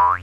Bye.